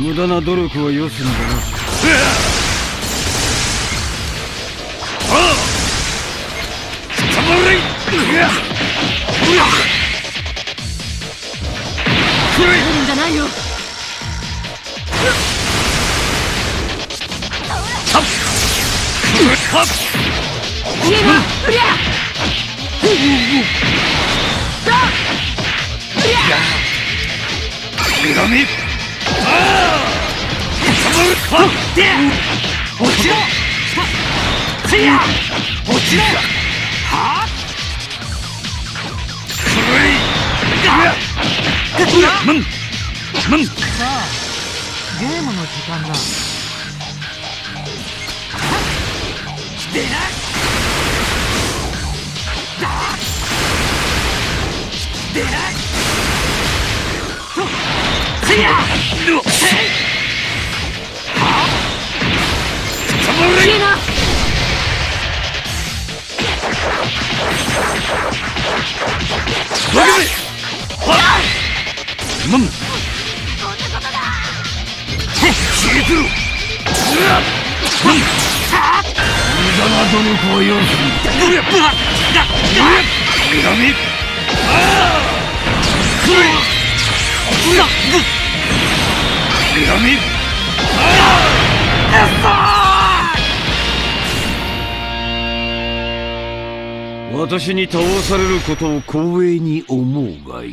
無駄な努力はよすんだなんじゃないよいいなうりゃ落ちろせや落ちろはむんむんさあゲームの時間だ出な出なせや消むん無駄な努力はよすん。だ私に倒されることを光栄に思うがいい。